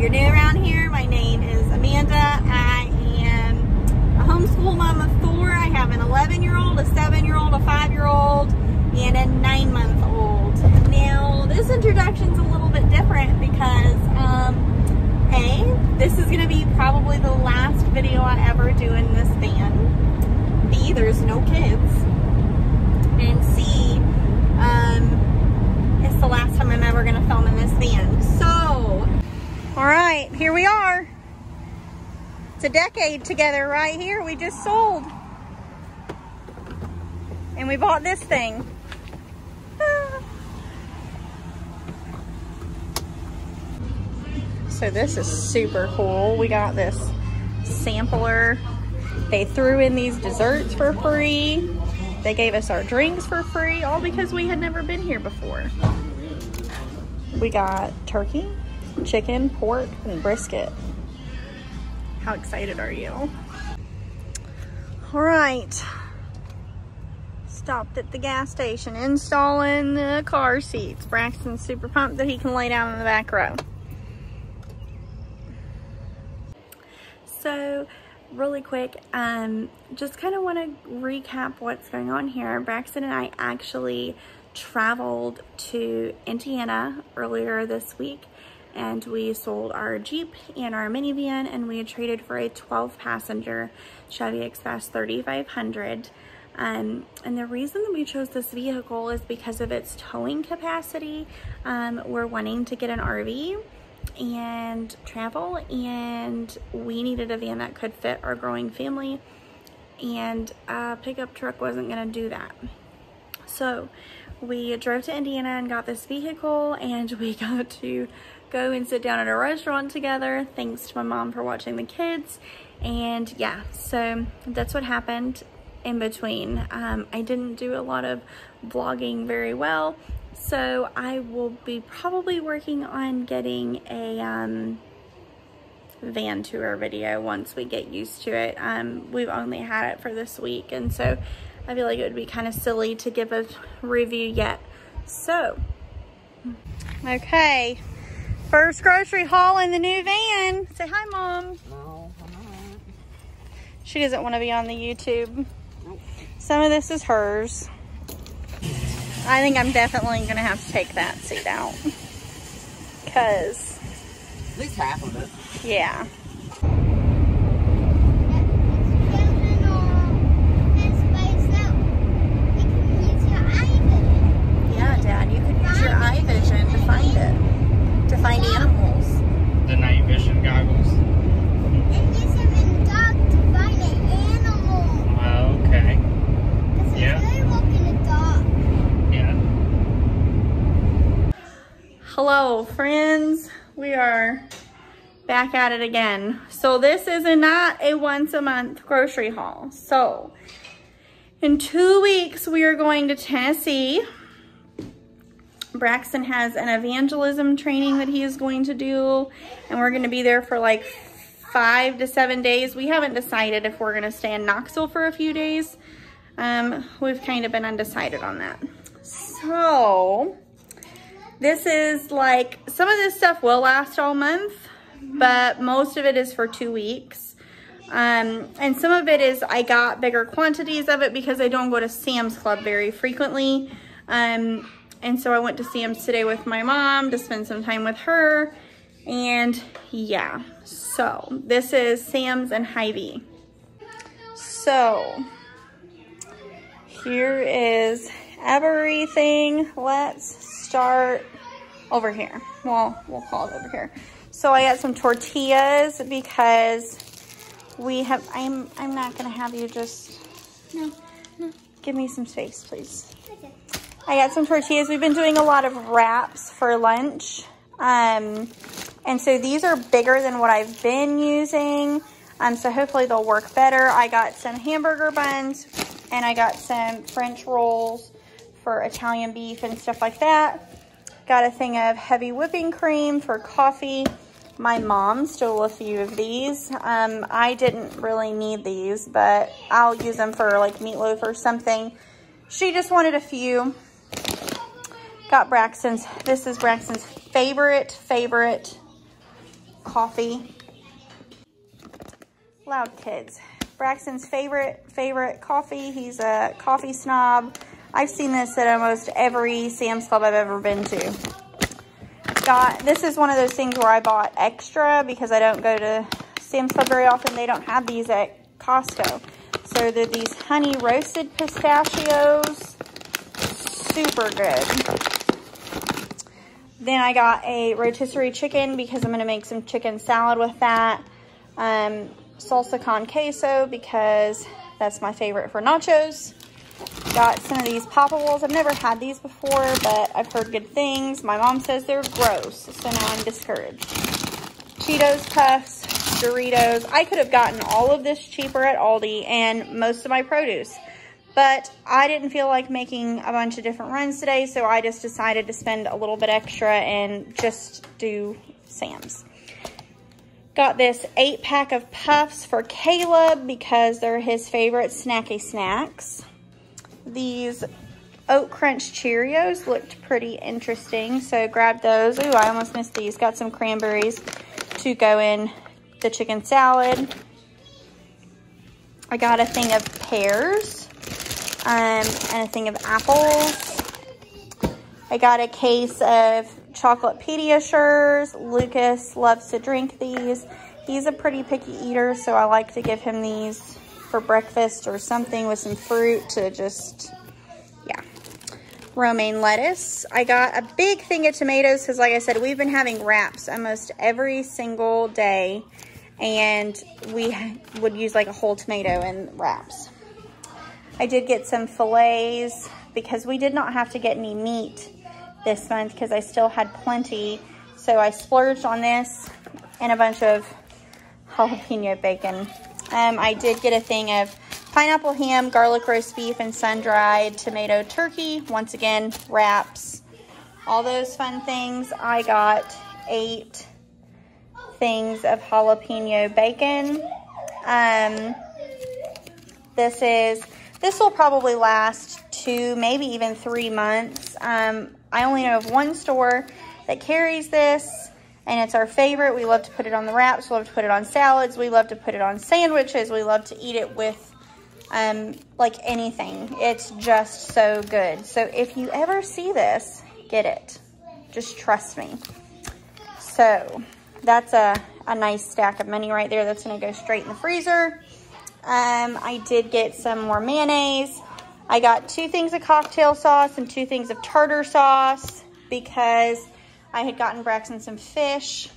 you're new around here, my name is Amanda. I am a homeschool mom of four. I have an 11 year old, a seven year old, a five year old, and a nine month old. Now, this introduction's a little bit different because, um, A, this is going to be probably the last video I ever do in this van. B, there's no kids. And C, um, it's the last time I'm ever going to film in this van. So, all right, here we are. It's a decade together right here. We just sold. And we bought this thing. Ah. So this is super cool. We got this sampler. They threw in these desserts for free. They gave us our drinks for free, all because we had never been here before. We got turkey, chicken, pork, and brisket. How excited are you? All right. Stopped at the gas station installing the car seats. Braxton's super pumped that he can lay down in the back row. So really quick, um, just kind of want to recap what's going on here. Braxton and I actually traveled to Indiana earlier this week and we sold our Jeep and our minivan and we had traded for a 12 passenger Chevy Express 3500. Um, and the reason that we chose this vehicle is because of its towing capacity. Um, we're wanting to get an RV and travel and we needed a van that could fit our growing family and a pickup truck wasn't going to do that. So we drove to Indiana and got this vehicle and we got to go and sit down at a restaurant together thanks to my mom for watching the kids and yeah so that's what happened in between um, I didn't do a lot of vlogging very well so I will be probably working on getting a um, van tour video once we get used to it. Um, we've only had it for this week and so I feel like it would be kind of silly to give a review yet. So, okay, first grocery haul in the new van. Say hi, Mom. No, I'm not. She doesn't want to be on the YouTube. Some of this is hers. I think I'm definitely gonna have to take that seat out. Cause, At least half of it. Yeah, Dad, you could use your eye vision to find it. To find animals. the night vision goggles. Okay. Yeah. Yeah. Hello, friends. We are back at it again. So this is a, not a once a month grocery haul. So in two weeks, we are going to Tennessee. Braxton has an evangelism training that he is going to do, and we're going to be there for like five to seven days. We haven't decided if we're going to stay in Knoxville for a few days. Um, we've kind of been undecided on that. So, this is like, some of this stuff will last all month, but most of it is for two weeks. Um, and some of it is I got bigger quantities of it because I don't go to Sam's Club very frequently. Um, and so I went to Sam's today with my mom to spend some time with her. And yeah, so this is Sam's and Hy-Vee. So here is everything. Let's start over here. Well, we'll call it over here. So I got some tortillas because we have, I'm, I'm not gonna have you just, no, no, give me some space, please. Okay. I got some tortillas. We've been doing a lot of wraps for lunch. Um, and so these are bigger than what I've been using. Um, so hopefully they'll work better. I got some hamburger buns and I got some French rolls for Italian beef and stuff like that. Got a thing of heavy whipping cream for coffee. My mom stole a few of these. Um, I didn't really need these, but I'll use them for like meatloaf or something. She just wanted a few. Got Braxton's, this is Braxton's favorite, favorite coffee. Loud kids. Braxton's favorite, favorite coffee. He's a coffee snob. I've seen this at almost every Sam's Club I've ever been to. Got, this is one of those things where I bought extra because I don't go to Sam's Club very often. They don't have these at Costco. So they're these honey roasted pistachios. Super good. Then I got a rotisserie chicken because I'm going to make some chicken salad with that. Um, salsa con queso because that's my favorite for nachos. Got some of these Poppables. I've never had these before, but I've heard good things. My mom says they're gross, so now I'm discouraged. Cheetos Puffs, Doritos. I could have gotten all of this cheaper at Aldi and most of my produce. But I didn't feel like making a bunch of different runs today, so I just decided to spend a little bit extra and just do Sam's. Got this eight pack of puffs for Caleb because they're his favorite snacky snacks. These Oat Crunch Cheerios looked pretty interesting, so grabbed those. Ooh, I almost missed these. Got some cranberries to go in the chicken salad. I got a thing of pears um, and a thing of apples. I got a case of chocolate Pediasures. Lucas loves to drink these. He's a pretty picky eater, so I like to give him these for breakfast or something with some fruit to just, yeah. Romaine lettuce. I got a big thing of tomatoes because, like I said, we've been having wraps almost every single day, and we would use like a whole tomato in wraps. I did get some fillets because we did not have to get any meat this month because I still had plenty. So I splurged on this and a bunch of jalapeno bacon. Um, I did get a thing of pineapple ham, garlic roast beef, and sun-dried tomato turkey. Once again, wraps, all those fun things. I got eight things of jalapeno bacon. Um, this is this will probably last two, maybe even three months. Um, I only know of one store that carries this, and it's our favorite. We love to put it on the wraps. We love to put it on salads. We love to put it on sandwiches. We love to eat it with um, like anything. It's just so good. So if you ever see this, get it. Just trust me. So that's a, a nice stack of money right there. That's going to go straight in the freezer. Um, I did get some more mayonnaise. I got two things of cocktail sauce and two things of tartar sauce because I had gotten Braxton some fish,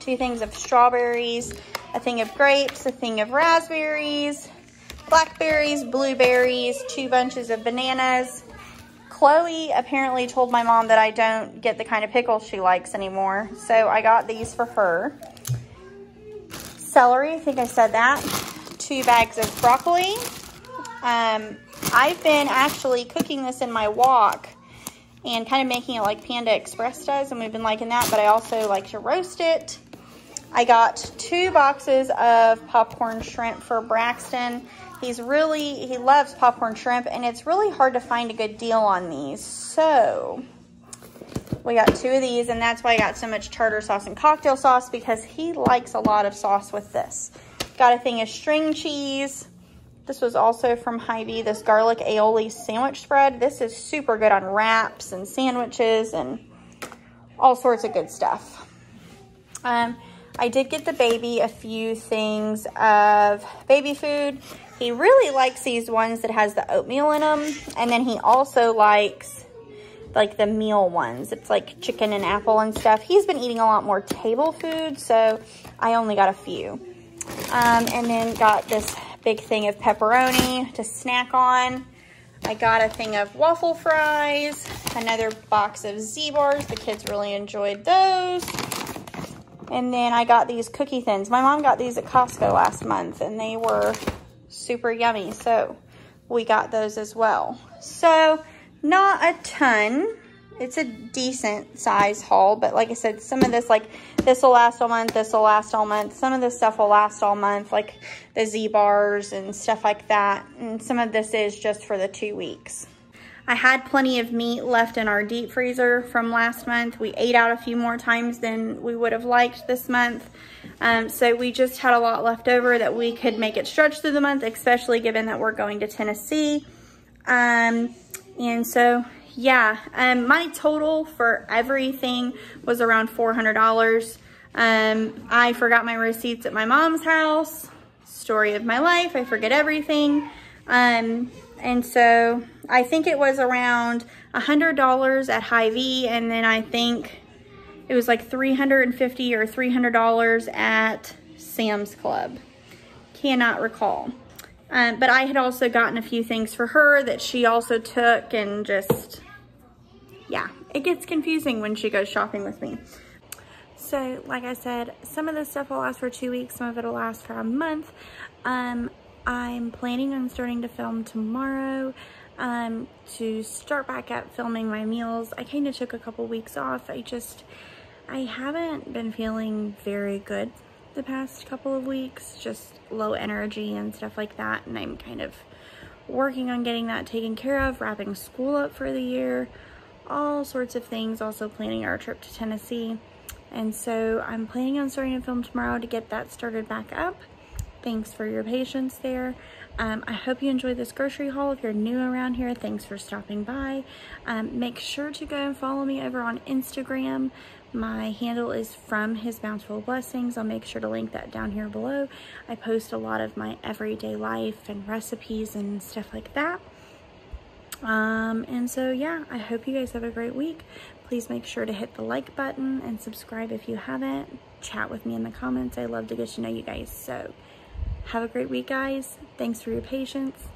two things of strawberries, a thing of grapes, a thing of raspberries, blackberries, blueberries, two bunches of bananas. Chloe apparently told my mom that I don't get the kind of pickles she likes anymore, so I got these for her. Celery, I think I said that two bags of broccoli. Um, I've been actually cooking this in my wok and kind of making it like Panda Express does, and we've been liking that, but I also like to roast it. I got two boxes of popcorn shrimp for Braxton. He's really, he loves popcorn shrimp, and it's really hard to find a good deal on these. So, we got two of these, and that's why I got so much tartar sauce and cocktail sauce, because he likes a lot of sauce with this. Got a thing of string cheese. This was also from Hy-Vee, this garlic aioli sandwich spread. This is super good on wraps and sandwiches and all sorts of good stuff. Um, I did get the baby a few things of baby food. He really likes these ones that has the oatmeal in them. And then he also likes like the meal ones. It's like chicken and apple and stuff. He's been eating a lot more table food, so I only got a few. Um, and then got this big thing of pepperoni to snack on. I got a thing of waffle fries, another box of Z-Bars. The kids really enjoyed those. And then I got these cookie thins. My mom got these at Costco last month and they were super yummy. So we got those as well. So not a ton it's a decent size haul, but like I said, some of this, like, this will last all month, this will last all month. Some of this stuff will last all month, like the Z-bars and stuff like that. And some of this is just for the two weeks. I had plenty of meat left in our deep freezer from last month. We ate out a few more times than we would have liked this month. Um, so we just had a lot left over that we could make it stretch through the month, especially given that we're going to Tennessee. Um, and so, yeah, um, my total for everything was around $400. Um, I forgot my receipts at my mom's house. Story of my life. I forget everything. Um, and so I think it was around a $100 at Hy-Vee and then I think it was like 350 or $300 at Sam's Club. Cannot recall. Um, but I had also gotten a few things for her that she also took and just, yeah, it gets confusing when she goes shopping with me. So like I said, some of this stuff will last for two weeks, some of it will last for a month. Um, I'm planning on starting to film tomorrow um, to start back up filming my meals. I kind of took a couple weeks off. I just, I haven't been feeling very good the past couple of weeks, just low energy and stuff like that. And I'm kind of working on getting that taken care of, wrapping school up for the year, all sorts of things. Also planning our trip to Tennessee. And so I'm planning on starting to film tomorrow to get that started back up. Thanks for your patience there. Um, I hope you enjoyed this grocery haul. If you're new around here, thanks for stopping by. Um, make sure to go and follow me over on Instagram. My handle is from His Bountiful Blessings. I'll make sure to link that down here below. I post a lot of my everyday life and recipes and stuff like that. Um, and so, yeah, I hope you guys have a great week. Please make sure to hit the like button and subscribe if you haven't. Chat with me in the comments. I love to get to know you guys. So, have a great week, guys. Thanks for your patience.